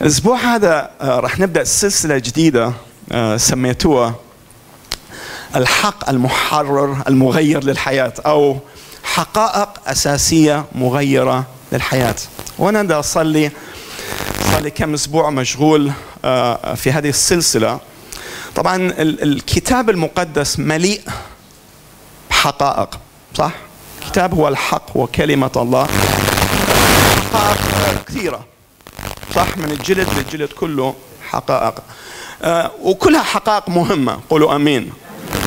الأسبوع هذا آه، راح نبدأ سلسلة جديدة آه، سميتوها الحق المحرر المغير للحياة أو حقائق أساسية مغيرة للحياة. وأنا دا أصلي صار لي كم أسبوع مشغول آه، في هذه السلسلة. طبعا ال- الكتاب المقدس مليء بحقائق صح؟ الكتاب هو الحق وكلمة الله. حقائق كثيرة. صح من الجلد للجلد كله حقائق. آه، وكلها حقائق مهمة. قولوا أمين.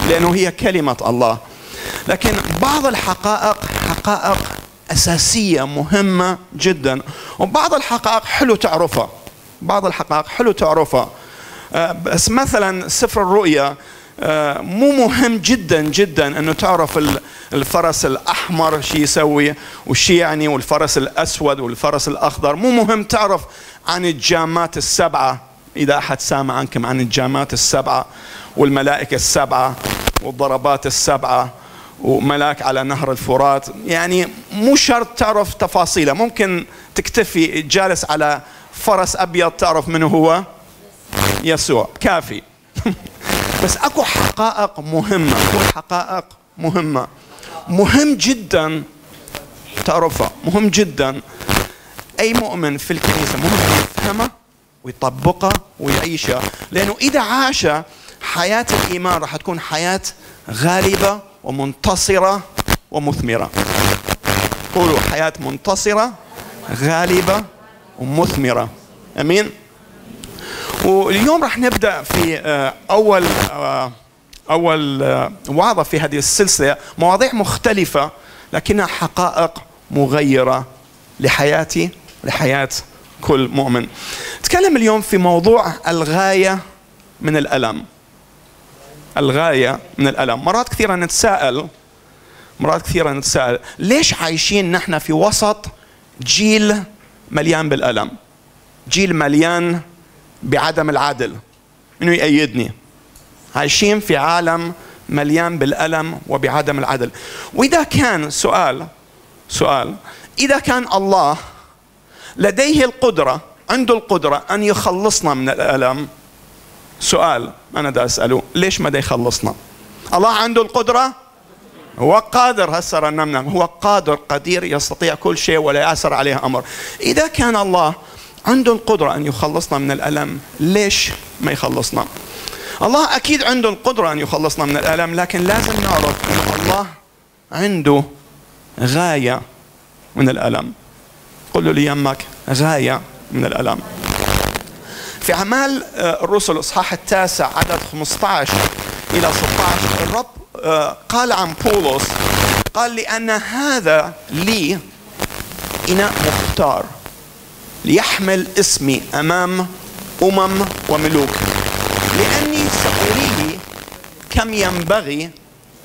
لأنه هي كلمة الله. لكن بعض الحقائق حقائق أساسية مهمة جدا. وبعض الحقائق حلو تعرفها. بعض الحقائق حلو تعرفها. آه، بس مثلا سفر الرؤيا. مو مهم جدا جدا أنه تعرف ال- الفرس الأحمر شو يسوي وشي يعني والفرس الأسود والفرس الأخضر. مو مهم تعرف عن الجامات السبعة إذا أحد سامع عنكم عن الجامات السبعة والملائكة السبعة والضربات السبعة وملاك على نهر الفرات. يعني مو شرط تعرف تفاصيله. ممكن تكتفي جالس على فرس أبيض تعرف منه هو؟ يسوع. كافي. بس اكو حقائق مهمة اكو حقائق مهمة. مهم جدا تعرفها مهم جدا. أي مؤمن في الكنيسة مهم يفهمها ويطبقها ويعيشها لأنه إذا عاش حياة الإيمان راح تكون حياة غالبة ومنتصرة ومثمرة. قولوا حياة منتصرة غالبة ومثمرة. أمين؟ واليوم راح نبدأ في آه، أول آه، أول آه، وعظه في هذه السلسلة مواضيع مختلفة لكنها حقائق مغيرة لحياتي لحياة كل مؤمن. نتكلم اليوم في موضوع الغاية من الألم. الغاية من الألم، مرات كثيرة نتساءل مرات كثيرة نتساءل ليش عايشين نحن في وسط جيل مليان بالألم؟ جيل مليان بعدم العدل إنه يأيدني. عايشين في عالم مليان بالألم وبعدم العدل. وإذا كان سؤال سؤال إذا كان الله لديه القدرة عنده القدرة أن يخلصنا من الألم سؤال أنا دا أسأله ليش ما دا يخلصنا؟ الله عنده القدرة؟ هو قادر هسه رنمنا هو قادر قدير يستطيع كل شيء ولا يعسر عليه أمر. إذا كان الله عنده القدرة أن يخلصنا من الألم. ليش ما يخلصنا؟ الله أكيد عنده القدرة أن يخلصنا من الألم لكن لازم نعرف أن الله عنده غاية من الألم. قل لي يمك غاية من الألم. في أعمال آه، الرسل الإصحاح التاسع عدد 15 إلى 16 الرب آه، قال عن بولس قال لأن هذا لي إناء مختار. ليحمل اسمي أمام أمم وملوك. لأني ساريه كم ينبغي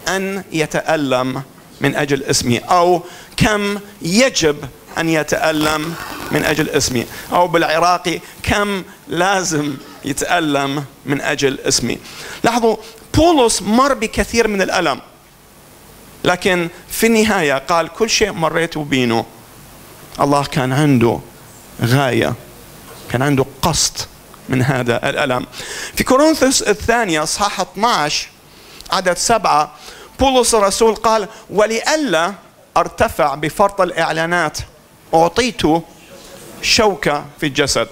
أن يتألم من أجل اسمي أو كم يجب أن يتألم من أجل اسمي أو بالعراقي كم لازم يتألم من أجل اسمي. لاحظوا بولس مر بكثير من الألم. لكن في النهاية قال كل شيء مريت بينه. الله كان عنده غاية. كان عنده قصد من هذا الألم. في كورنثوس الثانية صحاح 12 عدد سبعة بولس الرسول قال ولئلا أرتفع بفرط الإعلانات أعطيت شوكة في الجسد.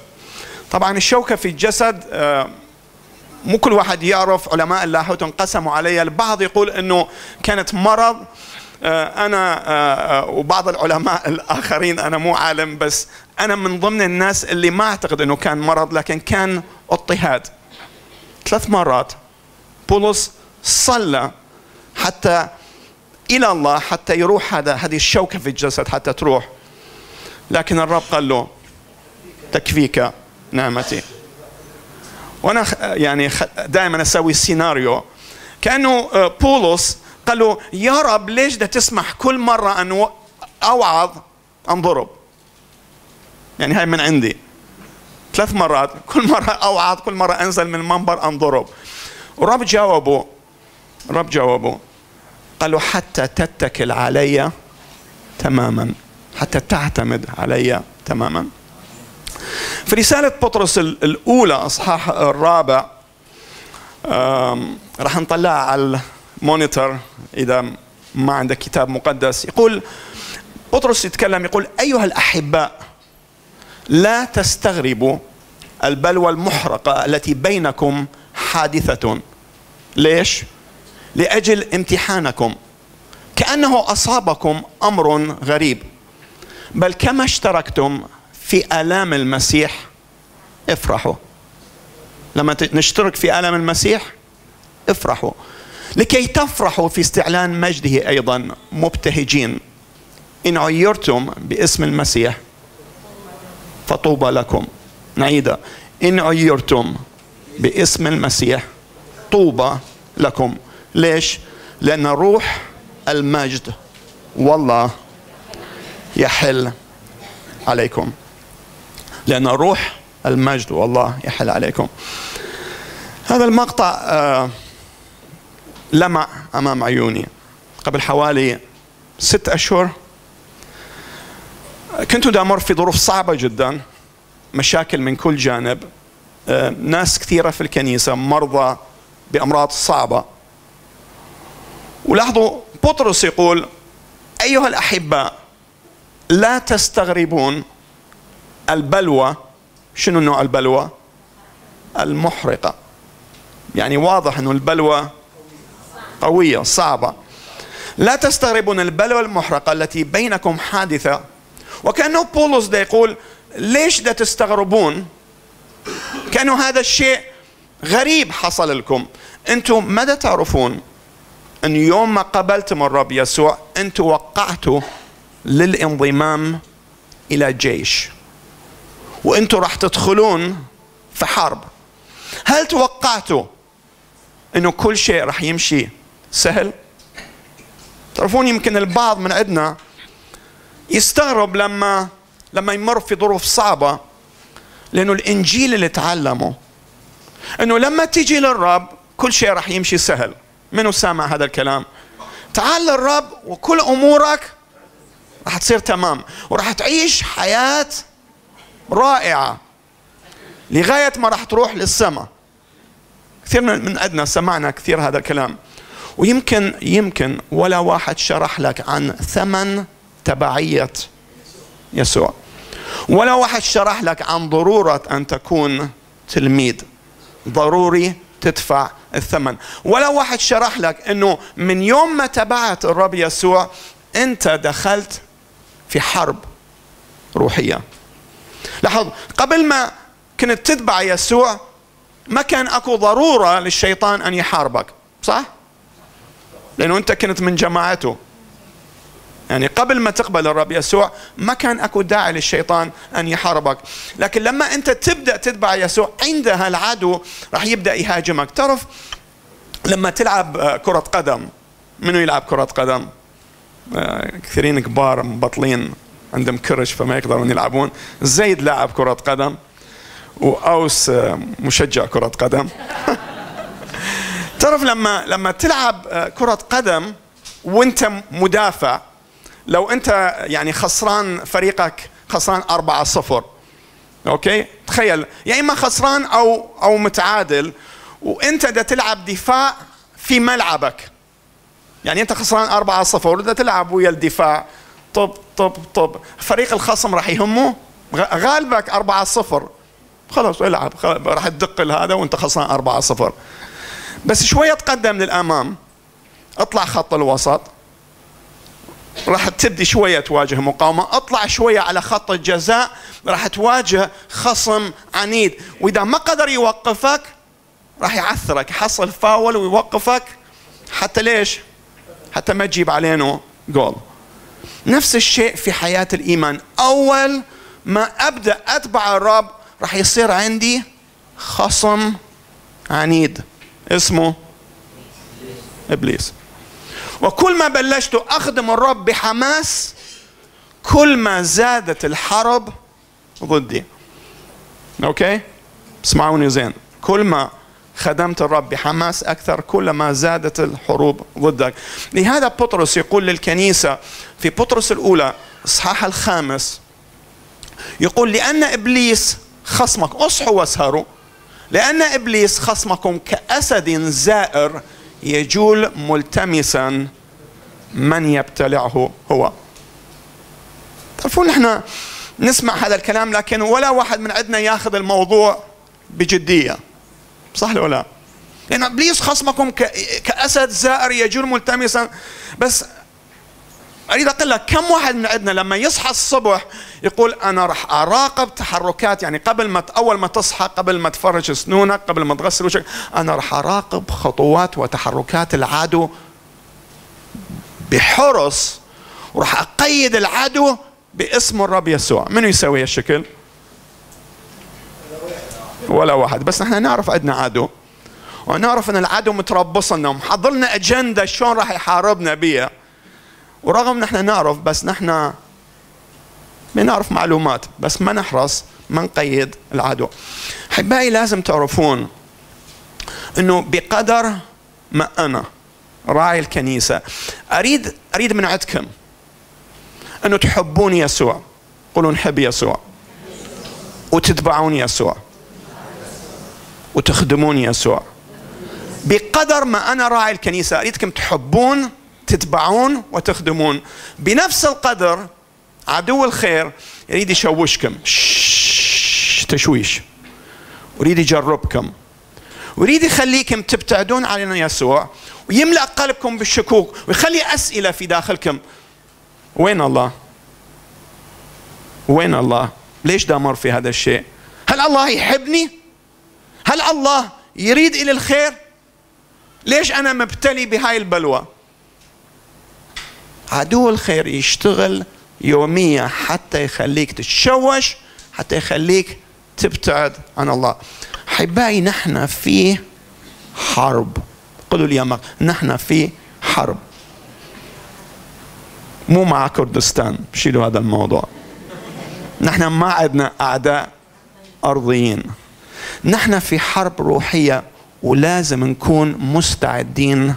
طبعا الشوكة في الجسد آه، مو كل واحد يعرف علماء اللاهوت انقسموا عليها. البعض يقول إنه كانت مرض آه، أنا آه، وبعض العلماء الآخرين أنا مو عالم بس أنا من ضمن الناس اللي ما أعتقد إنه كان مرض لكن كان اضطهاد. ثلاث مرات بولس صلى حتى إلى الله حتى يروح هذا هذه الشوكة في الجسد حتى تروح. لكن الرب قال له تكفيك نعمتي. وأنا يعني دائما أسوي سيناريو كأنه آه، بولس قال له يا رب ليش ده تسمح كل مرة أن أوعظ أنضرب؟ يعني هاي من عندي. ثلاث مرات كل مرة أوعظ كل مرة أنزل من المنبر انضرب ورب جاوبه رب جاوبه. قال له حتى تتكل علي تماما. حتى تعتمد علي تماما. في رسالة بطرس الأولى أصحاح الرابع راح نطلعها على المونيتور إذا ما عندك كتاب مقدس. يقول بطرس يتكلم يقول أيها الأحباء لا تستغربوا البلوى المحرقة التي بينكم حادثة. ليش؟ لأجل امتحانكم. كأنه أصابكم أمر غريب. بل كما اشتركتم في آلام المسيح افرحوا. لما نشترك في آلام المسيح افرحوا. لكي تفرحوا في استعلان مجده أيضا مبتهجين. إن عيرتم باسم المسيح فطوبى لكم. نعيدها إن عيرتم باسم المسيح طوبى لكم. ليش؟ لأن روح المجد والله يحل عليكم. لأن روح المجد والله يحل عليكم. هذا المقطع آه، لمع أمام عيوني. قبل حوالي ست أشهر كنت دامر في ظروف صعبة جدا مشاكل من كل جانب آه، ناس كثيرة في الكنيسة مرضى بأمراض صعبة. ولاحظوا بطرس يقول أيها الأحباء لا تستغربون البلوى. شنو نوع البلوى؟ المحرقة. يعني واضح أنه البلوى قوية صعبة. لا تستغربون البلوى المحرقة التي بينكم حادثة وكأنه بولس ده يقول ليش ده تستغربون؟ كأنه هذا الشيء غريب حصل لكم. أنتم ماذا تعرفون؟ أن يوم ما قبلتم الرب يسوع أنتم وقعتوا للانضمام إلى جيش. وأنتم راح تدخلون في حرب. هل توقعتوا أنه كل شيء راح يمشي سهل؟ تعرفون يمكن البعض من عندنا يستغرب لما لما يمر في ظروف صعبة لأنه الإنجيل اللي تعلمه أنه لما تيجي للرب كل شيء راح يمشي سهل. منو سامع هذا الكلام؟ تعال للرب وكل أمورك راح تصير تمام وراح تعيش حياة رائعة. لغاية ما راح تروح للسماء. كثير من أدنى سمعنا كثير هذا الكلام. ويمكن يمكن ولا واحد شرح لك عن ثمن تبعية يسوع. ولا واحد شرح لك عن ضرورة أن تكون تلميذ. ضروري تدفع الثمن. ولا واحد شرح لك أنه من يوم ما تبعت الرب يسوع أنت دخلت في حرب روحية. لاحظ قبل ما كنت تتبع يسوع ما كان أكو ضرورة للشيطان أن يحاربك صح؟ لأنه أنت كنت من جماعته. يعني قبل ما تقبل الرب يسوع ما كان أكو داعي للشيطان أن يحاربك. لكن لما أنت تبدأ تتبع يسوع عندها العدو راح يبدأ يهاجمك. تعرف لما تلعب آه، كرة قدم منو يلعب كرة قدم؟ آه، كثيرين كبار مبطلين عندهم كرش فما يقدرون يلعبون. زيد لاعب كرة قدم وأوس آه، مشجع كرة قدم. تعرف لما لما تلعب كرة قدم وانت مدافع لو انت يعني خسران فريقك خسران 4 0 أوكي؟ تخيل يا إما خسران أو أو متعادل وأنت دا تلعب دفاع في ملعبك. يعني أنت خسران 4 0 ودا تلعب ويا الدفاع. طب طب طب. فريق الخصم راح يهمه؟ غالبك 4 0 خلاص العب راح تدق هذا وأنت خسران 4 0 بس شوية تقدم للأمام. اطلع خط الوسط. راح تبدي شوية تواجه مقاومة. أطلع شوية على خط الجزاء. راح تواجه خصم عنيد. وإذا ما قدر يوقفك راح يعثرك. يحصل فاول ويوقفك. حتى ليش؟ حتى ما تجيب علينا جول. نفس الشيء في حياة الإيمان. أول ما أبدأ أتبع الرب راح يصير عندي خصم عنيد. اسمه إبليس. وكل ما بلشت أخدم الرب بحماس كل ما زادت الحرب ضدي. أوكي؟ اسمعوني زين. كل ما خدمت الرب بحماس أكثر كلما زادت الحروب ضدك. لهذا بطرس يقول للكنيسة في بطرس الأولى إصحاح الخامس يقول لأن إبليس خصمك. أصحوا واسهروا. لأن إبليس خصمكم كأسد زائر يجول ملتمسا من يبتلعه هو. تعرفون نحن نسمع هذا الكلام لكن ولا واحد من عندنا ياخذ الموضوع بجدية. صح ولا لا؟ لأن إبليس خصمكم كأسد زائر يجول ملتمسا. بس أريد أقول لك كم واحد من عندنا لما يصحى الصبح يقول أنا راح أراقب تحركات يعني قبل ما أول ما تصحى قبل ما تفرج سنونك قبل ما تغسل وجهك أنا راح أراقب خطوات وتحركات العدو بحرص وراح أقيد العدو باسم الرب يسوع. منو يسوي هالشكل؟ ولا واحد. بس نحن نعرف عندنا عدو ونعرف إن العدو متربص لنا ومحضر لنا أجندة شلون راح يحاربنا بيها. ورغم نحن نعرف بس نحن بنعرف معلومات بس ما نحرص ما نقيد العدو. أحبائي لازم تعرفون إنه بقدر ما أنا راعي الكنيسة أريد أريد من عندكم إنه تحبون يسوع. قولوا نحب يسوع. وتتبعون يسوع. وتخدمون يسوع. بقدر ما أنا راعي الكنيسة أريدكم تحبون تتبعون وتخدمون. بنفس القدر عدو الخير يريد يشوشكم. تشويش. ويريد يجربكم. ويريد يخليكم تبتعدون عن يسوع ويملأ قلبكم بالشكوك ويخلي أسئلة في داخلكم. وين الله؟ وين الله؟ ليش دامر في هذا الشيء؟ هل الله يحبني؟ هل الله يريد إلى الخير؟ ليش أنا مبتلي بهاي البلوى؟ عدو الخير يشتغل يوميا حتى يخليك تتشوش حتى يخليك تبتعد عن الله. أحبائي نحن في حرب. قولوا لي يا نحن في حرب. مو مع كردستان شيلوا هذا الموضوع. نحن ما عندنا أعداء أرضيين. نحن في حرب روحية ولازم نكون مستعدين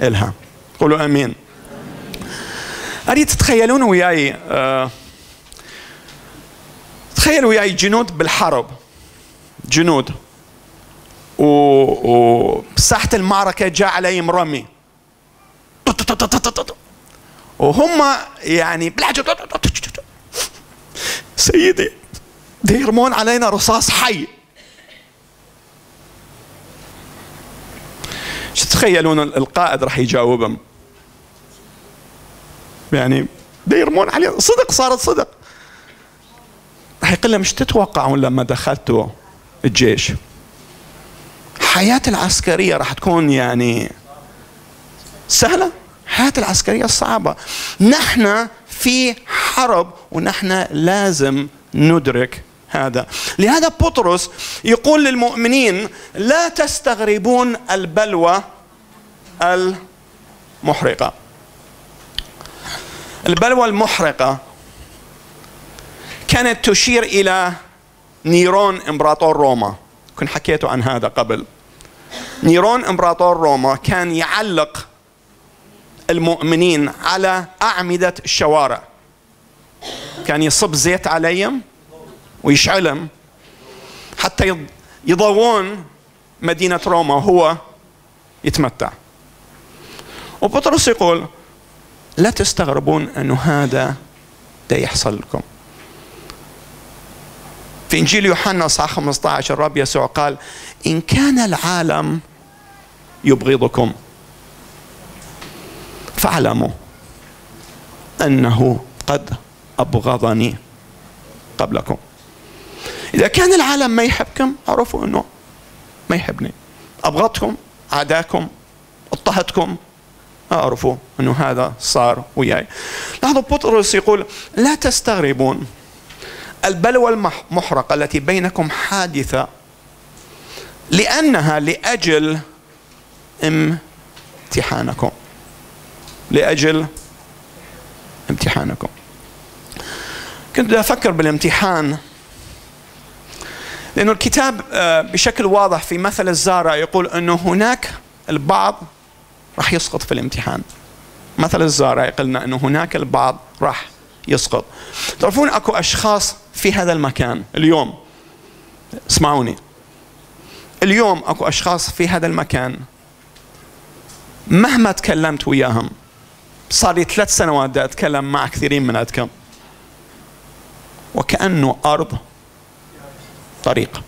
لها قولوا آمين. أريد تتخيلون وياي أه تخيلوا وياي جنود بالحرب. جنود. وساحة المعركة جاء عليهم رمي. وهم يعني سيدي يرمون علينا رصاص حي. شو تتخيلون القائد راح يجاوبهم؟ يعني بيرمون عليه صدق صارت صدق. راح يقول لهم إيش تتوقعون لما دخلتوا الجيش؟ حياة العسكرية راح تكون يعني سهلة. حياة العسكرية صعبة. نحن في حرب ونحن لازم ندرك هذا. لهذا بطرس يقول للمؤمنين لا تستغربون البلوى المحرقة. البلوى المحرقة كانت تشير إلى نيرون إمبراطور روما. كنت حكيت عن هذا قبل. نيرون إمبراطور روما كان يعلق المؤمنين على أعمدة الشوارع. كان يصب زيت عليهم ويشعلهم حتى يضوون مدينة روما. وهو يتمتع. وبطرس يقول لا تستغربون أنه هذا ده يحصل لكم. في إنجيل يوحنا صح 15 الرب يسوع قال إن كان العالم يبغضكم فاعلموا أنه قد أبغضني قبلكم. إذا كان العالم ما يحبكم عرفوا أنه ما يحبني. أبغضكم عاداكم اضطهدكم اعرفوا انه هذا صار وياي. لاحظوا بطرس يقول لا تستغربون البلوى المحرقة التي بينكم حادثة لأنها لأجل امتحانكم لأجل امتحانكم. كنت أفكر بالامتحان لأنه الكتاب آه، بشكل واضح في مثل الزارع يقول أنه هناك البعض راح يسقط في الامتحان. مثل الزارع قلنا إنه هناك البعض راح يسقط. تعرفون أكو أشخاص في هذا المكان اليوم؟ اسمعوني. اليوم أكو أشخاص في هذا المكان مهما تكلمت وياهم صار لي ثلاث سنوات دا أتكلم مع كثيرين من عندكم وكأنه أرض طريق.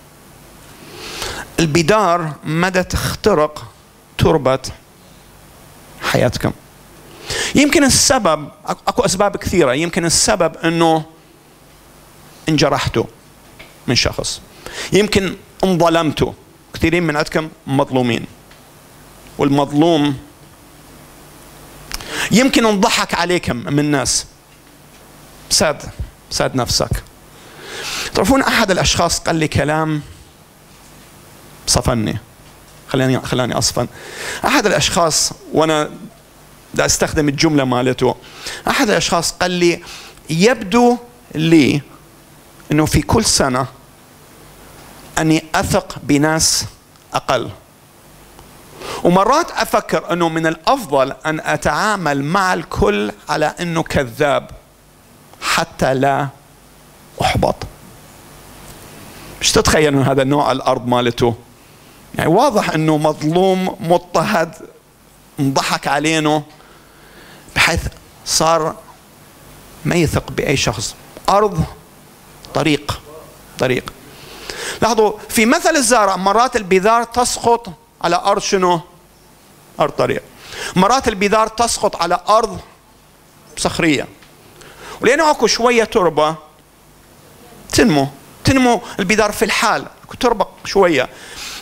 البدار مدى تخترق تربة حياتكم. يمكن السبب أكو أسباب كثيرة. يمكن السبب إنه انجرحتوا من شخص. يمكن انظلمتوا. كثيرين من عندكم مظلومين. والمظلوم يمكن انضحك عليكم من الناس ساد ساد نفسك. تعرفون أحد الأشخاص قال لي كلام صفني. خلاني خلاني أصفن. أحد الأشخاص وأنا بدي أستخدم الجملة مالته أحد الأشخاص قال لي يبدو لي إنه في كل سنة أني أثق بناس أقل. ومرات أفكر إنه من الأفضل أن أتعامل مع الكل على إنه كذاب حتى لا أحبط. مش من هذا النوع الأرض مالته؟ يعني واضح إنه مظلوم مضطهد انضحك علينا بحيث صار ما يثق بأي شخص. أرض طريق طريق. لاحظوا في مثل الزارع مرات البذار تسقط على أرض شنو؟ أرض طريق. مرات البذار تسقط على أرض صخرية. ولأنه أكو شوية تربة تنمو. تنمو البذار في الحال. تربق شوية.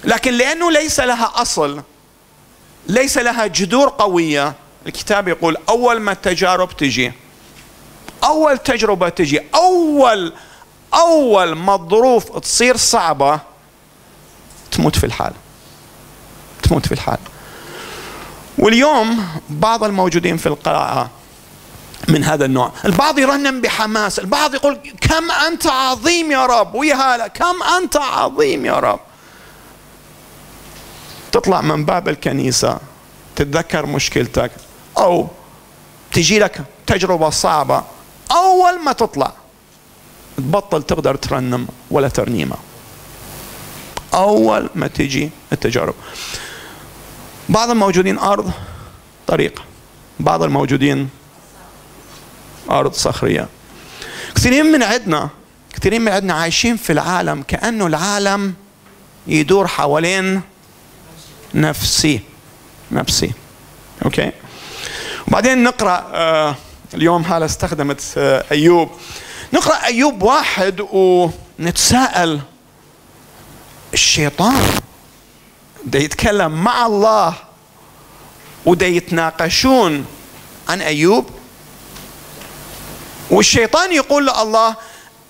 لكن لأنه ليس لها أصل ليس لها جذور قوية الكتاب يقول أول ما التجارب تجي أول تجربة تجي أول أول ما الظروف تصير صعبة تموت في الحال. تموت في الحال. واليوم بعض الموجودين في القاعه من هذا النوع البعض يرنم بحماس البعض يقول كم أنت عظيم يا رب ويا كم أنت عظيم يا رب. تطلع من باب الكنيسة تتذكر مشكلتك أو تجي لك تجربة صعبة أول ما تطلع تبطل تقدر ترنم ولا ترنيمة. أول ما تجي التجارب. بعض الموجودين أرض طريق بعض الموجودين أرض صخرية. كثيرين من عندنا كثيرين من عندنا عايشين في العالم كأنه العالم يدور حوالين نفسي. نفسي. أوكي. وبعدين نقرأ آه اليوم هذا استخدمت آه أيوب. نقرأ أيوب واحد ونتساءل الشيطان ده يتكلم مع الله وده يتناقشون عن أيوب. والشيطان يقول لله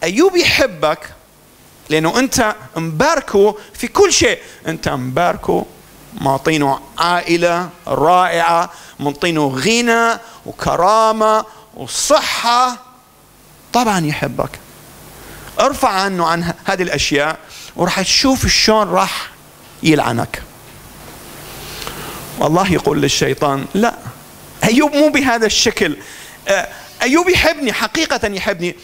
أيوب يحبك لأنه أنت مباركه في كل شيء. أنت مباركه معطينه عائلة رائعة منطينه غنى وكرامة وصحة. طبعا يحبك. ارفع عنه عن هذه الأشياء وراح تشوف شلون راح يلعنك. والله يقول للشيطان لا أيوب مو بهذا الشكل. أيوب يحبني حقيقة يحبني.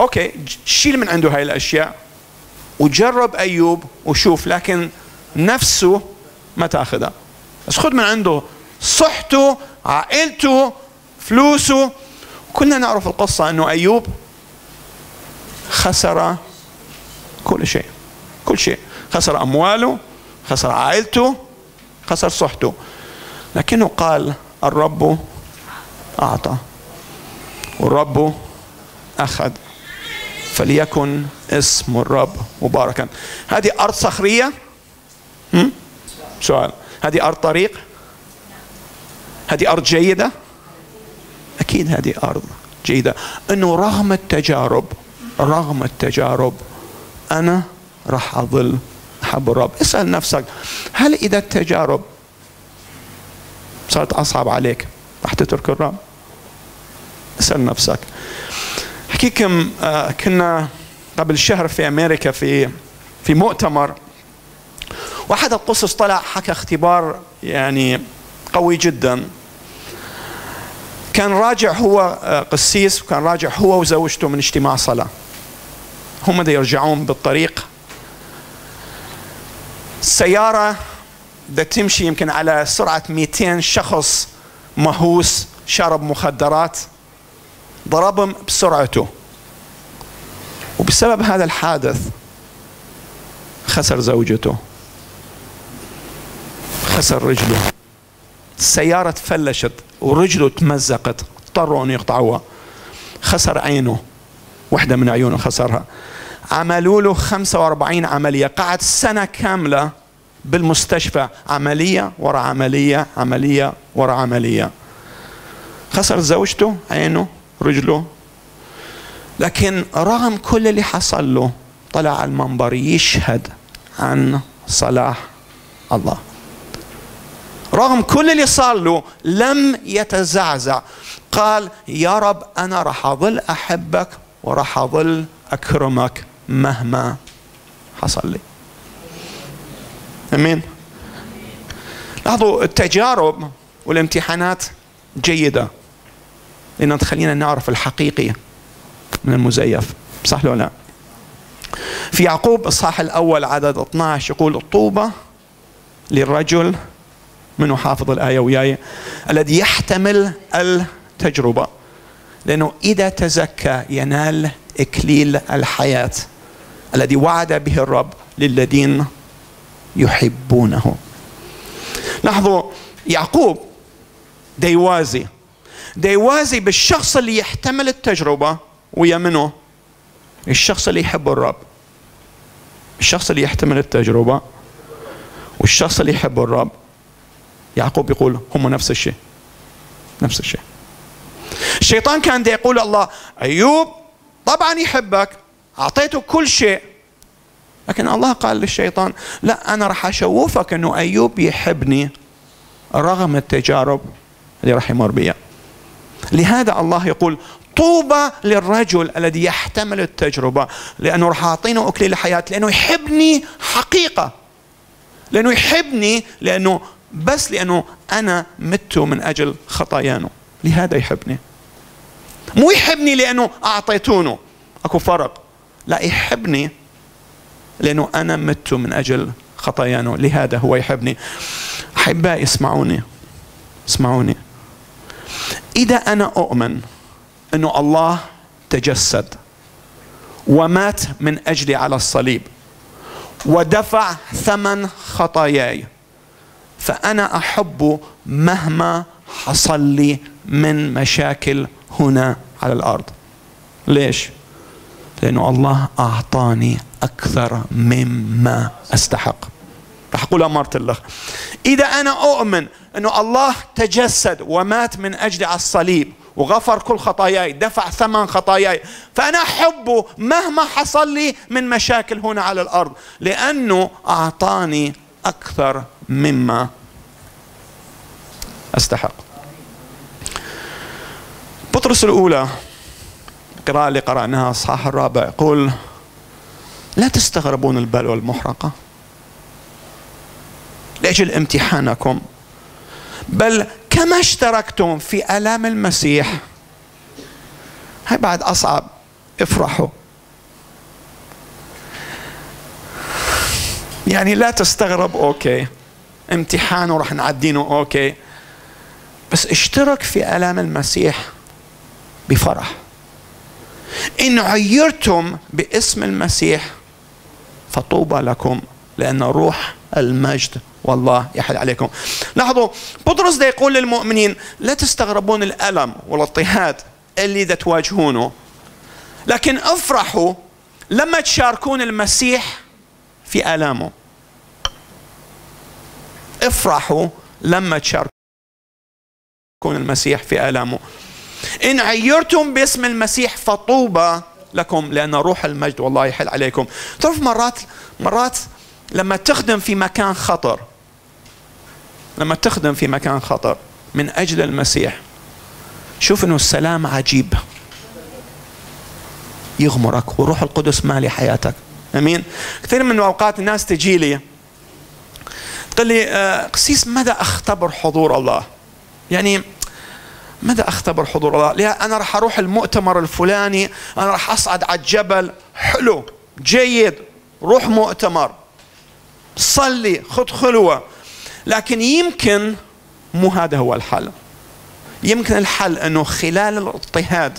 أوكي شيل من عنده هاي الأشياء وجرب أيوب وشوف لكن نفسه ما تأخذها. بس خذ من عنده صحته عائلته فلوسه. كلنا نعرف القصة إنه أيوب خسر كل شيء كل شيء. خسر أمواله خسر عائلته خسر صحته. لكنه قال الرب أعطى والرب أخذ. فليكن اسم الرب مباركا. هذه أرض صخرية؟ سؤال. هذه أرض طريق؟ هذه أرض جيدة؟ أكيد هذه أرض جيدة. أنه رغم التجارب رغم التجارب أنا راح أظل أحب الرب اسأل نفسك هل إذا التجارب صارت أصعب عليك راح تترك الرب؟ اسأل نفسك. احكيكم آه، كنا قبل شهر في أمريكا في في مؤتمر وأحد القصص طلع حكى اختبار يعني قوي جدا. كان راجع هو آه، قسيس وكان راجع هو وزوجته من اجتماع صلاة. هم دا يرجعون بالطريق؟ السيارة بدها تمشي يمكن على سرعة 200 شخص مهووس شرب مخدرات ضربهم بسرعته. وبسبب هذا الحادث خسر زوجته. خسر رجله السيارة تفلشت ورجله تمزقت اضطروا أن يقطعوها. خسر عينه. واحدة من عيونه خسرها. عملوا له 45 عملية. قعد سنة كاملة بالمستشفى. عملية ورا عملية عملية ورا عملية. خسر زوجته عينه رجله. لكن رغم كل اللي حصل له طلع على المنبر يشهد عن صلاح الله. رغم كل اللي صار له لم يتزعزع. قال يا رب أنا راح أظل أحبك وراح أظل أكرمك مهما حصل لي. آمين. لاحظوا التجارب والامتحانات جيدة. لأن تخلينا نعرف الحقيقي من المزيف. صح ولا لا؟ في يعقوب الصح الأول عدد 12 يقول طوبى للرجل منه حافظ الآية وياي الذي يحتمل التجربة. لأنه إذا تزكى ينال إكليل الحياة الذي وعد به الرب للذين يحبونه. لاحظوا يعقوب ديوازي ديوازي بالشخص اللي يحتمل التجربة ويا منه الشخص اللي يحب الرب. الشخص اللي يحتمل التجربة والشخص اللي يحب الرب. يعقوب يقول هم نفس الشيء. نفس الشيء. الشيطان كان دي يقول الله أيوب طبعا يحبك أعطيته كل شيء. لكن الله قال للشيطان لا أنا راح أشوفك أنه أيوب يحبني رغم التجارب اللي راح يمر بها لهذا الله يقول طوبى للرجل الذي يحتمل التجربة لأنه راح أعطينه أكليل الحياة لأنه يحبني حقيقة لأنه يحبني لأنه بس لأنه أنا مت من أجل خطايانه. لهذا يحبني. مو يحبني لأنه أعطيتونه. أكو فرق. لا يحبني لأنه أنا مت من أجل خطايانه. لهذا هو يحبني. أحبائي اسمعوني. اسمعوني. إذا أنا أؤمن أنه الله تجسد ومات من أجلي على الصليب ودفع ثمن خطاياي فأنا أحبه مهما حصل لي من مشاكل هنا على الأرض. ليش؟ لأنه الله أعطاني أكثر مما أستحق. رح أقولها مرة إذا أنا أؤمن أنه الله تجسد ومات من أجلي على الصليب وغفر كل خطاياي دفع ثمن خطاياي فأنا أحبه مهما حصل لي من مشاكل هنا على الأرض لأنه أعطاني أكثر مما أستحق. بطرس الأولى القراءة اللي قرأناها الصحاح الرابع يقول لا تستغربون البلوى المحرقة لأجل امتحانكم بل كما اشتركتم في آلام المسيح. هاي بعد أصعب افرحوا. يعني لا تستغرب okay. امتحان وراح نعدينه okay. بس اشترك في آلام المسيح بفرح. إن عيرتم باسم المسيح فطوبى لكم لأن روح المجد والله يحل عليكم. لاحظوا بطرس ده يقول للمؤمنين لا تستغربون الألم والاضطهاد اللي ذا تواجهونه. لكن أفرحوا لما تشاركون المسيح في آلامه. افرحوا لما تشاركون المسيح في آلامه. إن عيرتم باسم المسيح فطوبى لكم لأن روح المجد والله يحل عليكم. تعرف مرات مرات لما تخدم في مكان خطر لما تخدم في مكان خطر من أجل المسيح شوف أنه السلام عجيب. يغمرك وروح القدس مالي حياتك. آمين؟ كثير من الاوقات الناس تجي لي تقول لي آه، قسيس ماذا أختبر حضور الله؟ يعني ماذا أختبر حضور الله؟ لا أنا راح أروح المؤتمر الفلاني أنا راح أصعد على الجبل. حلو جيد روح مؤتمر. صلي خذ خلوة. لكن يمكن مو هذا هو الحل. يمكن الحل أنه خلال الاضطهاد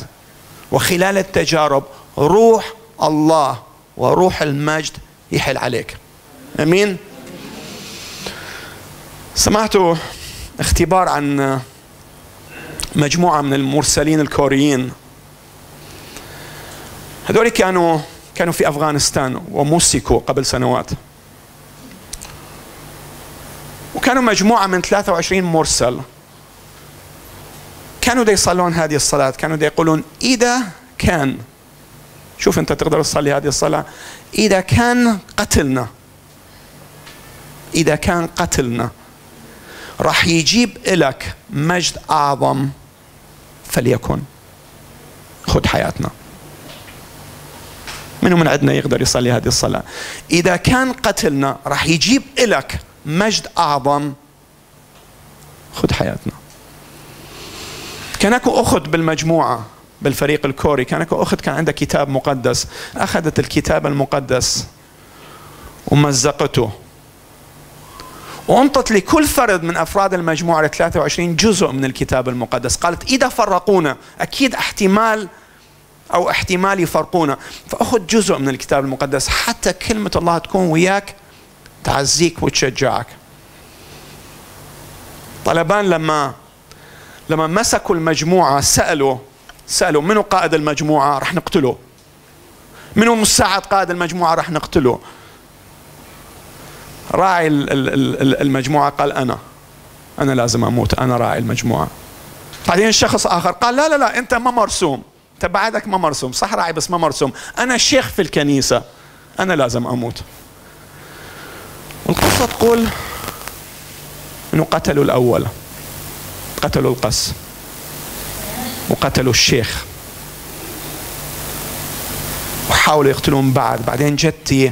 وخلال التجارب روح الله وروح المجد يحل عليك. أمين؟ سمعتوا اختبار عن مجموعة من المرسلين الكوريين. هذول كانوا كانوا في أفغانستان وموسيكو قبل سنوات. وكانوا مجموعة من 23 مرسل. كانوا دي يصلون هذه الصلاة كانوا دي يقولون إذا كان شوف أنت تقدر تصلي هذه الصلاة. إذا كان قتلنا. إذا كان قتلنا. راح يجيب لك مجد أعظم فليكن. خذ حياتنا. منو من عندنا يقدر يصلي هذه الصلاة؟ إذا كان قتلنا راح يجيب لك مجد أعظم. خذ حياتنا. كان أكو أخت بالمجموعة بالفريق الكوري كان أكو أخت كان عندها كتاب مقدس. أخذت الكتاب المقدس ومزقته. وانطت لكل فرد من أفراد المجموعة ال 23 جزء من الكتاب المقدس، قالت إذا فرقونا أكيد احتمال أو احتمال يفرقونا، فأخذ جزء من الكتاب المقدس حتى كلمة الله تكون وياك تعزيك وتشجعك. طلبان لما لما مسكوا المجموعة سألوا سألوا منو قائد المجموعة؟ رح نقتله. منو مساعد قائد المجموعة؟ رح نقتله. راعي المجموعة قال أنا. أنا لازم أموت. أنا راعي المجموعة. بعدين شخص آخر قال لا لا لا أنت ما مرسوم. أنت بعدك ما مرسوم. صح راعي بس ما مرسوم. أنا شيخ في الكنيسة. أنا لازم أموت. والقصة تقول أنه قتلوا الأول. قتلوا القس. وقتلوا الشيخ. وحاولوا يقتلون بعد. بعدين جتي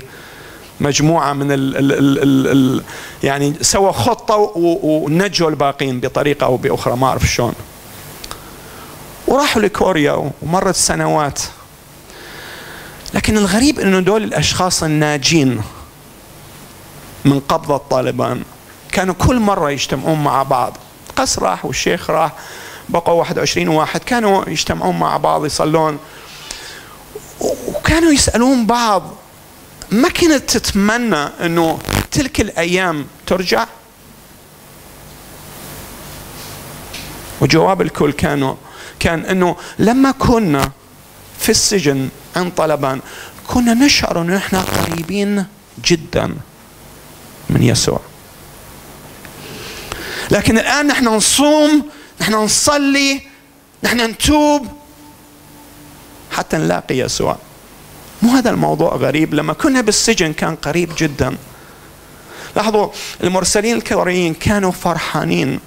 مجموعة من ال ال ال ال ال يعني سوى خطة ونجوا الباقين بطريقة أو بأخرى ما أعرف شلون. وراحوا لكوريا ومرت سنوات. لكن الغريب إنه دول الأشخاص الناجين من قبضة طالبان كانوا كل مرة يجتمعون مع بعض. قس راح والشيخ راح بقوا 21 واحد كانوا يجتمعون مع بعض يصلون. وكانوا يسألون بعض ما كنت تتمنى إنه تلك الأيام ترجع؟ وجواب الكل كانوا كان إنه لما كنا في السجن عند طلبان كنا نشعر إنه إحنا قريبين جدا من يسوع. لكن الآن نحن نصوم نحن نصلي نحن نتوب حتى نلاقي يسوع. مو هذا الموضوع غريب؟ لما كنا بالسجن كان قريب جدا. لاحظوا المرسلين الكوريين كانوا فرحانين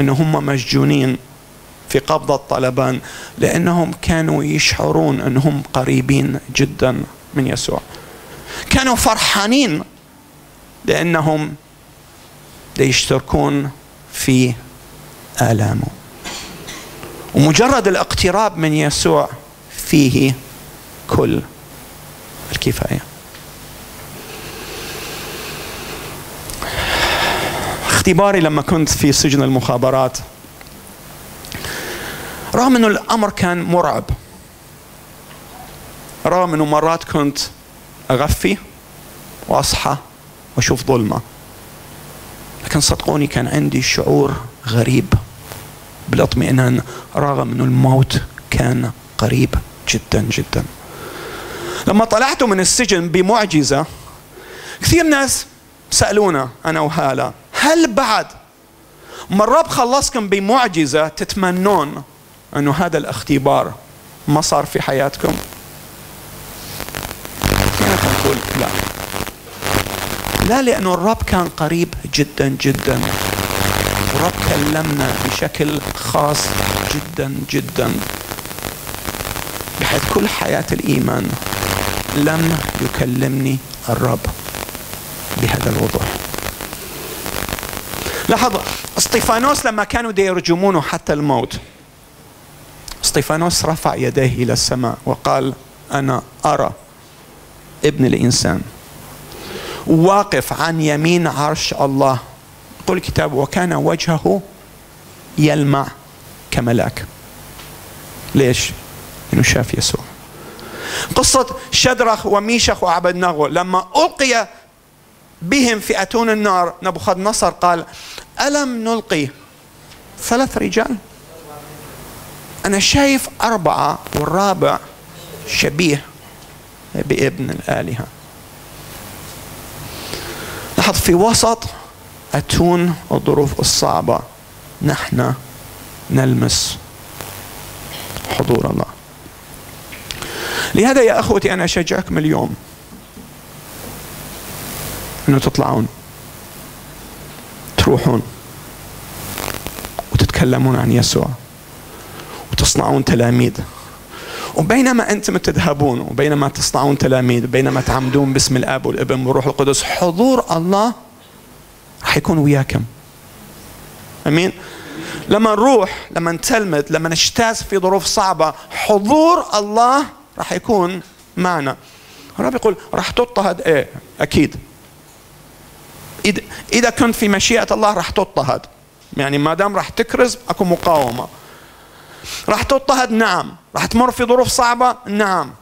ان هم مسجونين في قبضة طلبان لأنهم كانوا يشعرون أنهم قريبين جدا من يسوع. كانوا فرحانين لأنهم يشتركون في آلامه. ومجرد الاقتراب من يسوع فيه كل الكفاية. اختباري لما كنت في سجن المخابرات. رغم إنه الأمر كان مرعب. رغم إنه مرات كنت أغفي وأصحى وأشوف ظلمة. لكن صدقوني كان عندي شعور غريب بالاطمئنان رغم إنه الموت كان قريب جدا جدا. لما طلعت من السجن بمعجزة كثير ناس سألونا أنا وهالة هل بعد ما الرب خلصكم بمعجزة تتمنون أنه هذا الاختبار ما صار في حياتكم؟ أنا لا. لا لأنه الرب كان قريب جدا جدا. الرب كلمنا بشكل خاص جدا جدا. بحيث كل حياة الإيمان لم يكلمني الرب بهذا الوضوح. لاحظ اسطيفانوس لما كانوا يرجمونه حتى الموت اسطيفانوس رفع يديه إلى السماء وقال أنا أرى ابن الإنسان واقف عن يمين عرش الله. يقول الكتاب وكان وجهه يلمع كملاك. ليش؟ لأنه شاف يسوع. قصة شدرخ وميشخ وعبدناغو لما ألقي بهم في أتون النار نبوخذ نصر قال ألم نلقي؟ ثلاث رجال. أنا شايف أربعة والرابع شبيه بابن الآلهة. لاحظ في وسط أتون الظروف الصعبة. نحن نلمس حضور الله. لهذا يا أخوتي أنا أشجعكم اليوم أنه تطلعون تروحون وتتكلمون عن يسوع وتصنعون تلاميذ. وبينما أنتم تذهبون وبينما تصنعون تلاميذ بينما تعمدون باسم الآب والابن والروح القدس حضور الله راح يكون وياكم. آمين؟ لما نروح لما نتلمذ لما نجتاز في ظروف صعبة حضور الله راح يكون معنا. الرب يقول راح تضطهد إيه أكيد. إذا كنت في مشيئة الله راح تضطهد يعني ما دام راح تكرز أكو مقاومة. راح تضطهد نعم. راح تمر في ظروف صعبة نعم.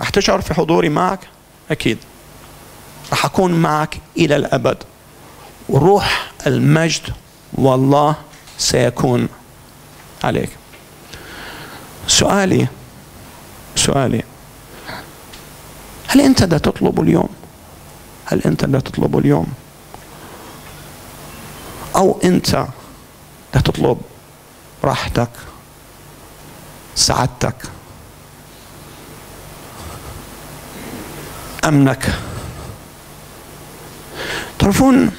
راح تشعر في حضوري معك؟ أكيد. راح أكون معك إلى الأبد. وروح المجد والله سيكون عليك. سؤالي سؤالي. هل أنت لا تطلب اليوم؟ هل أنت لا تطلب اليوم؟ أو أنت لا تطلب راحتك سعادتك أمنك؟ تعرفون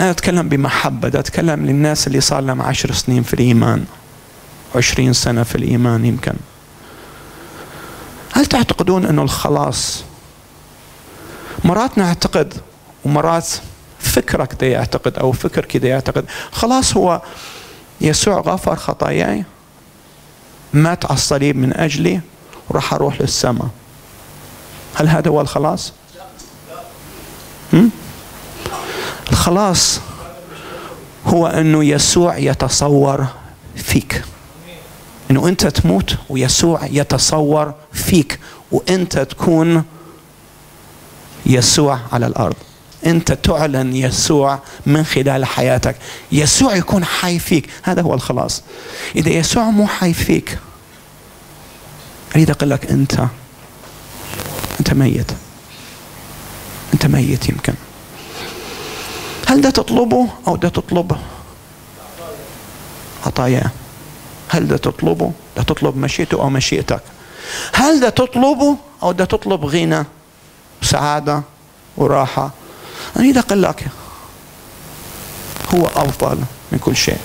أنا أتكلم بمحبة ده أتكلم للناس اللي صار لهم عشر سنين في الإيمان عشرين سنة في الإيمان يمكن. هل تعتقدون أنه الخلاص؟ مرات نعتقد ومرات فكرك ده يعتقد أو فكر كده يعتقد. خلاص هو يسوع غفر خطاياي مات على الصليب من أجلي وراح أروح للسماء. هل هذا هو الخلاص؟ الخلاص هو أنه يسوع يتصور فيك. أنه أنت تموت ويسوع يتصور فيك وأنت تكون يسوع على الأرض. أنت تعلن يسوع من خلال حياتك. يسوع يكون حي فيك. هذا هو الخلاص. إذا يسوع مو حي فيك أريد أقول لك أنت أنت ميت. أنت ميت يمكن. هل ده تطلبه أو ده تطلب عطاياه هل ده تطلبه؟ ده تطلب مشيئته أو مشيئتك. هل ده تطلبه أو ده تطلب غنى وسعاده وراحة؟ أريد أقول لك هو أفضل من كل شيء.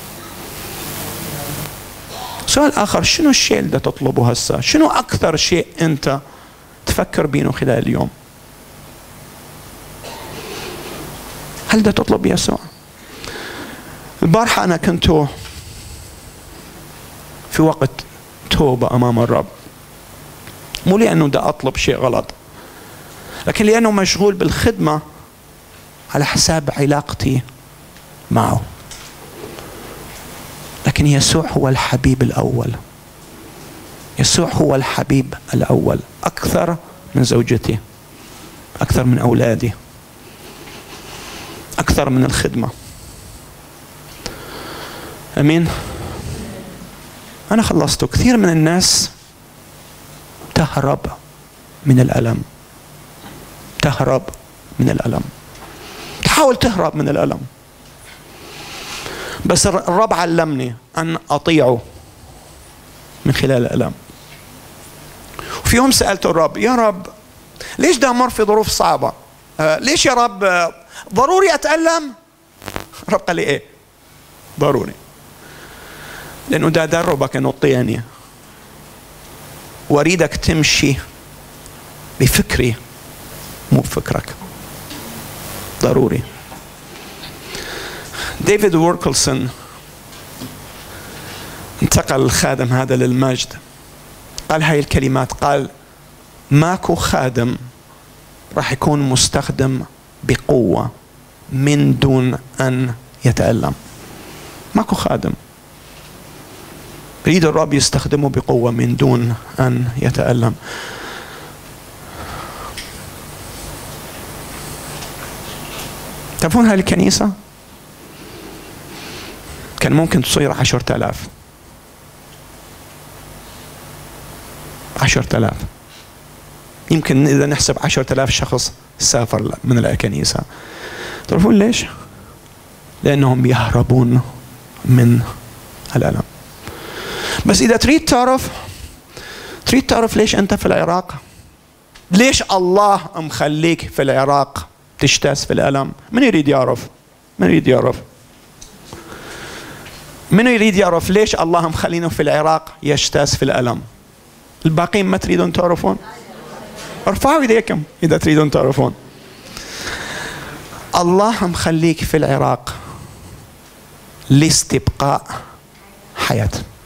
سؤال آخر شنو الشيء اللي تطلبه هسه؟ شنو أكثر شيء أنت تفكر بينه خلال اليوم؟ هل ده تطلب يسوع البارحة أنا كنت في وقت توبة أمام الرب. مو لأنه ده أطلب شيء غلط لكن لأنه مشغول بالخدمة على حساب علاقتي معه. لكن يسوع هو الحبيب الأول. يسوع هو الحبيب الأول أكثر من زوجتي أكثر من أولادي أكثر من الخدمة. آمين. أنا خلصت كثير من الناس تهرب من الألم. تهرب من الألم. تحاول تهرب من الألم. بس الرب علمني أن أطيعه من خلال الألم. وفي يوم سألت الرب يا رب ليش ده أمر في ظروف صعبة؟ آه ليش يا رب آه ضروري أتألم؟ الرب قال لي إيه؟ ضروري. لأنه ده دربك أنه تطيعني وأريدك تمشي بفكري مو بفكرك. ضروري. ديفيد ويلكرسون انتقل الخادم هذا للمجد. قال هاي الكلمات قال ماكو خادم راح يكون مستخدم بقوة من دون أن يتألم. ماكو خادم. يريد الرب يستخدمه بقوة من دون أن يتألم. تعرفون هاي الكنيسة كان ممكن تصير عشرة آلاف. عشرة آلاف. يمكن إذا نحسب عشرة آلاف شخص سافر من الكنيسة. تعرفون ليش؟ لأنهم يهربون من الألم. بس إذا تريد تعرف تريد تعرف ليش أنت في العراق؟ ليش الله مخليك في العراق؟ تشتاس في الألم. من يريد يعرف؟ من يريد يعرف؟ من يريد يعرف ليش الله مخلينه في العراق يشتاس في الألم؟ الباقين ما تريدون تعرفون؟ ارفعوا إيديكم إذا تريدون تعرفون. الله مخليك في العراق لاستبقاء حياة في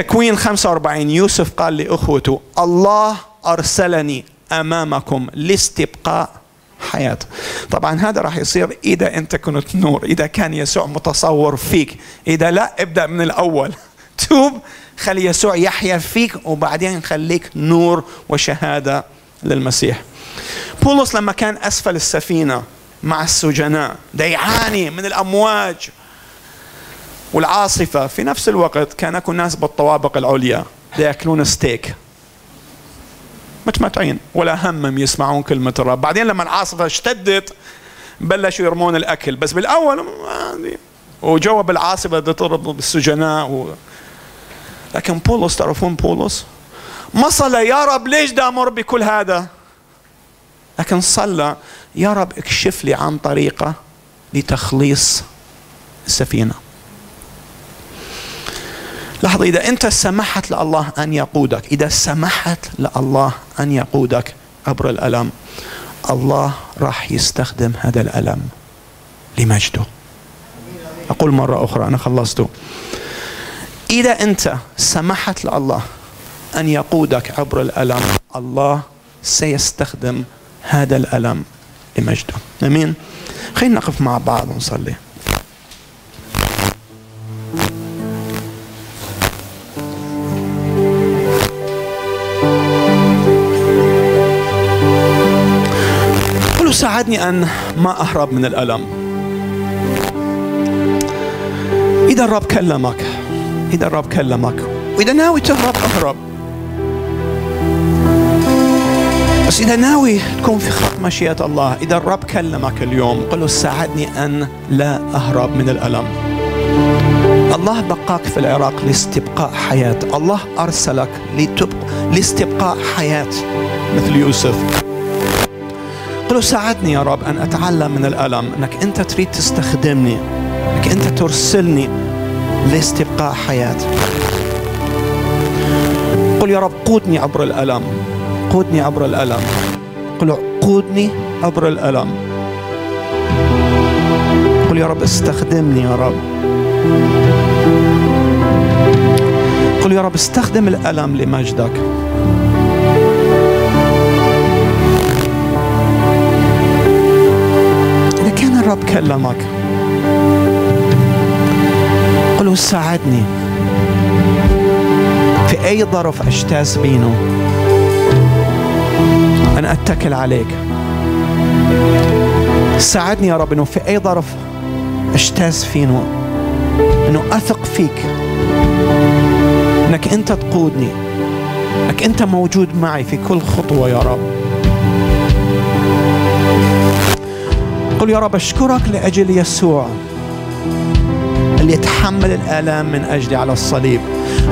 تكوين 45 يوسف قال لأخوته الله أرسلني أمامكم لاستبقاء حياة طبعا هذا راح يصير إذا أنت كنت نور إذا كان يسوع متصور فيك. إذا لا ابدأ من الأول. توب خلي يسوع يحيا فيك وبعدين خليك نور وشهادة للمسيح. بولس لما كان أسفل السفينة مع السجناء ده يعاني من الأمواج. والعاصفة في نفس الوقت كان أكو ناس بالطوابق العليا. يأكلون ستيك متمتعين. ولا همم يسمعون كلمة الرب. بعدين لما العاصفة اشتدت بلشوا يرمون الأكل. بس بالأول وجوا بالعاصفة تضرب بالسجناء و... لكن بولس تعرفون بولس؟ ما صلى يا رب ليش دامر بكل هذا؟ لكن صلى يا رب اكشف لي عن طريقة لتخليص السفينة. لحظة إذا أنت سمحت لله أن يقودك إذا سمحت لله أن يقودك عبر الألم الله راح يستخدم هذا الألم لمجده. أقول مرة أخرى أنا خلصته إذا أنت سمحت لله أن يقودك عبر الألم الله سيستخدم هذا الألم لمجده. أمين؟ خلينا نقف مع بعض ونصلي. ساعدني أن ما أهرب من الألم. إذا الرب كلمك إذا الرب كلمك وإذا ناوي تهرب أهرب. بس إذا ناوي تكون في خط مشيئة الله إذا الرب كلمك اليوم قل له ساعدني أن لا أهرب من الألم. الله بقاك في العراق لاستبقاء حياة. الله أرسلك لتبق... لاستبقاء حياة مثل يوسف. قل له ساعدني يا رب أن أتعلم من الألم. أنك أنت تريد تستخدمني. أنك أنت ترسلني لاستبقاء حياة قل يا رب قودني عبر الألم. قودني عبر الألم. قل قودني عبر الألم. قل يا رب استخدمني يا رب. قل يا رب استخدم الألم لمجدك. الرب كلمك. قل له ساعدني. في أي ظرف أجتاز بينه أنا أتكل عليك. ساعدني يا رب أنه في أي ظرف أجتاز فينه أنه أثق فيك. أنك أنت تقودني. أنك أنت موجود معي في كل خطوة يا رب. قل يا رب أشكرك لأجل يسوع اللي يتحمل الآلام من أجلي على الصليب.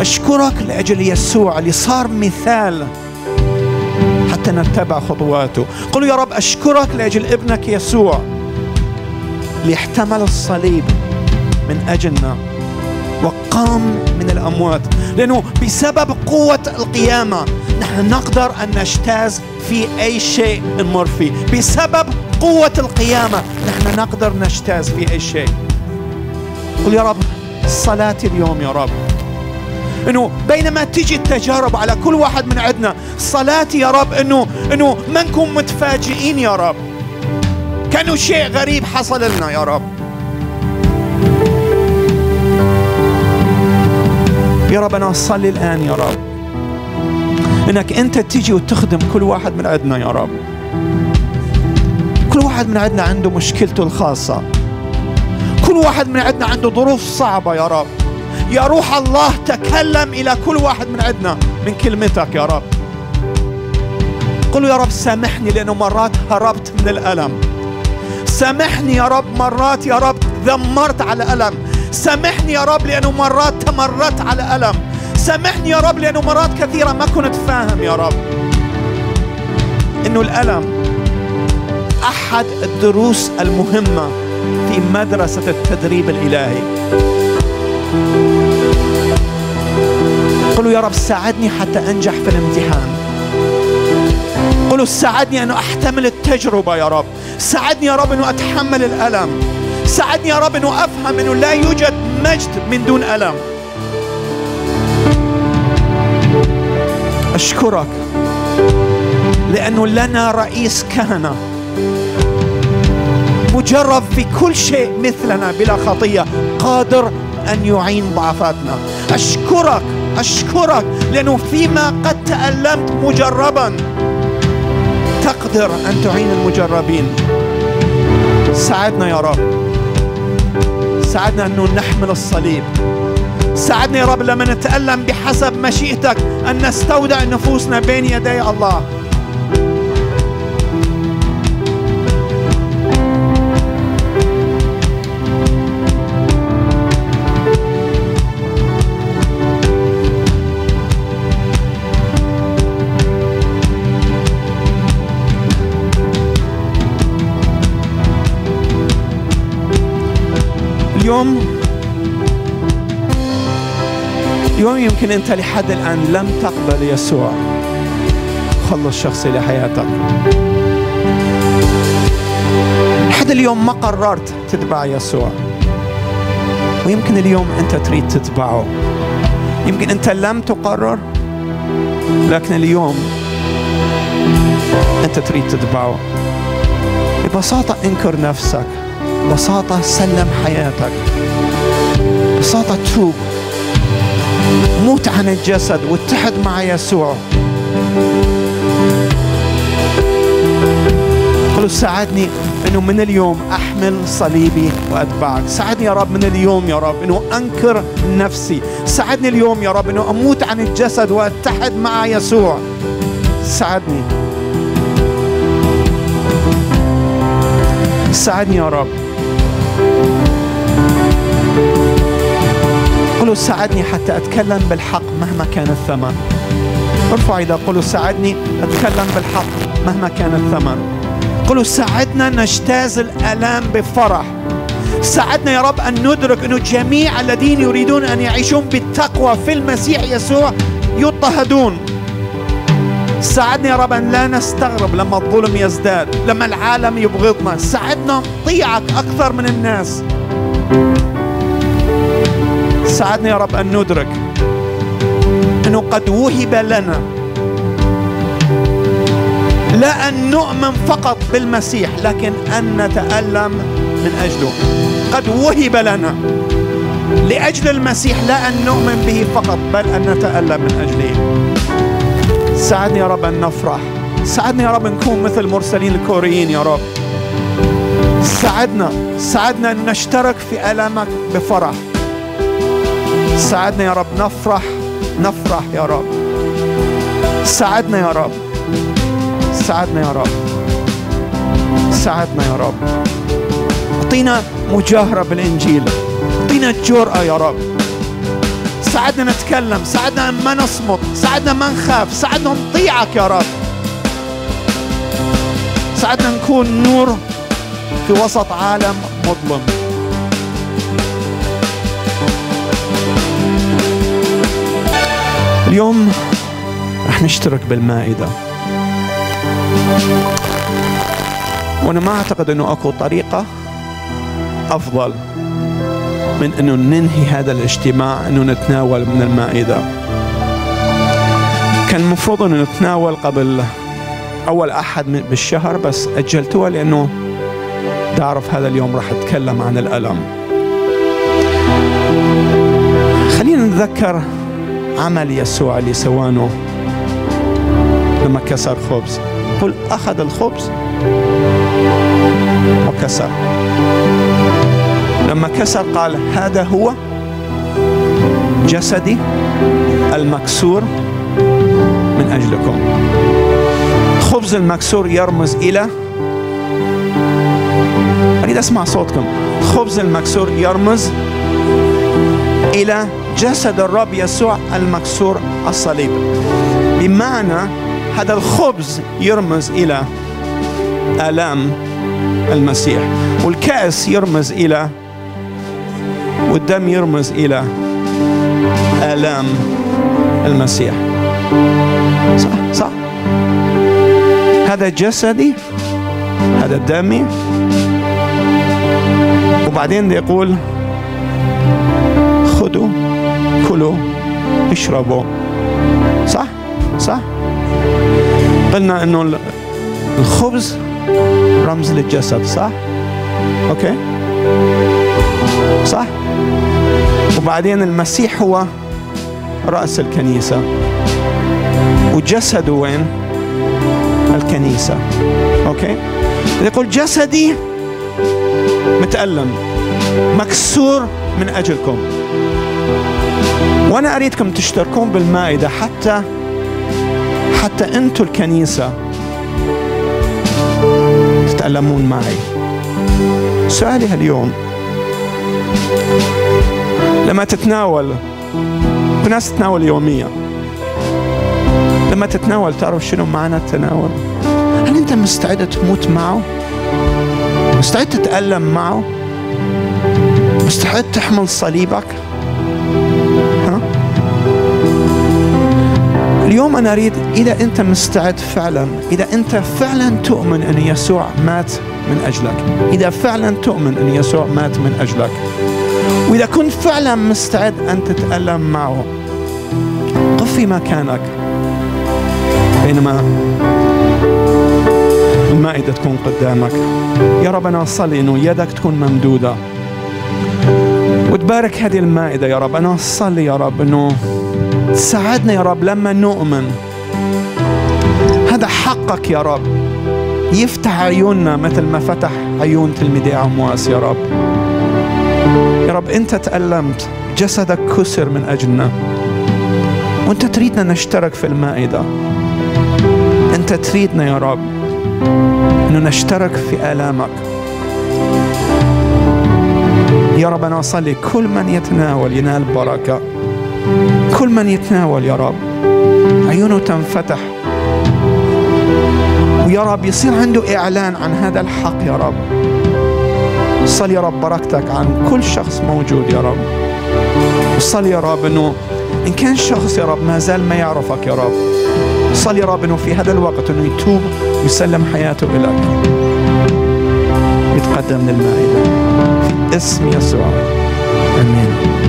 أشكرك لأجل يسوع اللي صار مثال حتى نتبع خطواته. قل يا رب أشكرك لأجل ابنك يسوع اللي احتمل الصليب من أجلنا وقام من الأموات. لأنه بسبب قوة القيامة نحن نقدر أن نجتاز في أي شيء نمر فيه. بسبب قوة القيامة. نحن نقدر نجتاز في أي شيء. قل يا رب صلاتي اليوم يا رب. إنه بينما تجي التجارب على كل واحد من عندنا صلاتي يا رب إنه إنه ما نكون متفاجئين يا رب. كأنه شيء غريب حصل لنا يا رب. يا رب أنا اصلي الآن يا رب. إنك أنت تيجي وتخدم كل واحد من عندنا يا رب. كل واحد من عندنا عنده مشكلته الخاصة. كل واحد من عندنا عنده ظروف صعبة يا رب. يا روح الله تكلم إلى كل واحد من عندنا من كلمتك يا رب. قل يا رب سامحني لأنه مرات هربت من الألم. سامحني يا رب مرات يا رب ذمرت على ألم. سامحني يا رب لأنه مرات تمردت على ألم. سامحني يا رب لأنه مرات كثيرة ما كنت فاهم يا رب. إنه الألم أحد الدروس المهمة في مدرسة التدريب الإلهي. قلوا يا رب ساعدني حتى أنجح في الامتحان. قلوا ساعدني أن أحتمل التجربة يا رب. ساعدني يا رب انه أتحمل الألم. ساعدني يا رب انه أفهم أنه لا يوجد مجد من دون ألم. أشكرك لأنه لنا رئيس كهنة. مجرب في كل شيء مثلنا بلا خطية. قادر أن يعين ضعفاتنا. أشكرك أشكرك لأنه فيما قد تألمت مجربا. تقدر أن تعين المجربين. ساعدنا يا رب. ساعدنا أنه نحمل الصليب. ساعدنا يا رب لما نتألم بحسب مشيئتك أن نستودع نفوسنا بين يدي الله. اليوم؟ اليوم يمكن أنت لحد الآن لم تقبل يسوع. خلص شخصي لحياتك. لحد اليوم ما قررت تتبع يسوع. ويمكن اليوم أنت تريد تتبعه. يمكن أنت لم تقرر لكن اليوم أنت تريد تتبعه. ببساطة انكر نفسك. ببساطة سلم حياتك. ببساطة توب موت عن الجسد واتحد مع يسوع. قل ساعدني إنه من اليوم أحمل صليبي وأتبعك. ساعدني يا رب من اليوم يا رب إنه أنكر نفسي. ساعدني اليوم يا رب إنه أموت عن الجسد وأتحد مع يسوع. ساعدني. ساعدني يا رب. قلوا ساعدني حتى أتكلم بالحق مهما كان الثمن. ارفع إذا قلوا ساعدني أتكلم بالحق مهما كان الثمن. قلوا ساعدنا نجتاز الآلام بفرح. ساعدنا يا رب أن ندرك أنه جميع الذين يريدون أن يعيشون بالتقوى في المسيح يسوع يضطهدون. ساعدنا يا رب أن لا نستغرب لما الظلم يزداد لما العالم يبغضنا. ساعدنا نطيعك أكثر من الناس. ساعدنا يا رب أن ندرك أنه قد وهب لنا. لا أن نؤمن فقط بالمسيح لكن أن نتألم من أجله. قد وهب لنا. لأجل المسيح لا أن نؤمن به فقط بل أن نتألم من أجله. ساعدني يا رب أن نفرح. ساعدني يا رب نكون مثل المرسلين الكوريين يا رب. ساعدنا ساعدنا أن نشترك في ألمك بفرح. ساعدنا يا رب نفرح نفرح يا رب. ساعدنا يا رب. ساعدنا يا رب. ساعدنا يا رب. أعطينا مجاهرة بالإنجيل. أعطينا الجرأة يا رب. ساعدنا نتكلم ساعدنا ما نصمت ساعدنا ما نخاف ساعدنا نطيعك يا رب. ساعدنا نكون نور في وسط عالم مظلم. اليوم رح نشترك بالمائدة. وأنا ما أعتقد أنه أكو طريقة أفضل. من أنه ننهي هذا الاجتماع أنه نتناول من المائدة. كان المفروض أنه نتناول قبل أول أحد بالشهر بس أجلتوها لأنه تعرف هذا اليوم راح أتكلم عن الألم. خلينا نتذكر عمل يسوع اللي سوانه لما كسر خبز. قل أخذ الخبز وكسر. لما كسر قال هذا هو جسدي المكسور من أجلكم. الخبز المكسور يرمز إلى أريد أسمع صوتكم. الخبز المكسور يرمز إلى جسد الرب يسوع المكسور الصليب. بمعنى هذا الخبز يرمز إلى آلام المسيح. والكأس يرمز إلى والدم يرمز إلى آلام المسيح. صح صح. هذا جسدي هذا دمي. وبعدين يقول خذوا كلوا اشربوا. صح صح. قلنا إنه الخبز رمز للجسد صح؟ أوكي. صح؟ وبعدين المسيح هو رأس الكنيسة. وجسده وين؟ الكنيسة. أوكي؟ يقول جسدي متألم. مكسور من أجلكم. وأنا أريدكم تشتركون بالمائدة حتى حتى أنتوا الكنيسة تتألمون معي. سؤالي اليوم لما تتناول في ناس تتناول يوميا. لما تتناول تعرف شنو معنى التناول. هل أنت مستعد تموت معه؟ مستعد تتألم معه؟ مستعد تحمل صليبك؟ ها؟ اليوم أنا أريد إذا أنت مستعد فعلا إذا أنت فعلا تؤمن أن يسوع مات من أجلك إذا فعلا تؤمن أن يسوع مات من أجلك وإذا كنت فعلا مستعد أن تتألم معه قف في مكانك. بينما المائدة تكون قدامك. يا رب أنا أصلي أنه يدك تكون ممدودة. وتبارك هذه المائدة يا رب أنا أصلي يا رب أنه تساعدنا يا رب لما نؤمن. هذا حقك يا رب. يفتح عيوننا مثل ما فتح عيون تلميذي عمواس يا رب. يا رب أنت تألمت جسدك كسر من أجلنا. وأنت تريدنا نشترك في المائدة. أنت تريدنا يا رب أنه نشترك في آلامك. يا رب أنا أصلي كل من يتناول ينال بركة. كل من يتناول يا رب. عيونه تنفتح. ويا رب يصير عنده إعلان عن هذا الحق يا رب. صل يا رب بركتك عن كل شخص موجود يا رب. صل يا رب أنه إن كان شخص يا رب ما زال ما يعرفك يا رب. صل يا رب أنه في هذا الوقت أنه يتوب ويسلم حياته إليك. يتقدم للمائدة. في اسم يسوع. آمين.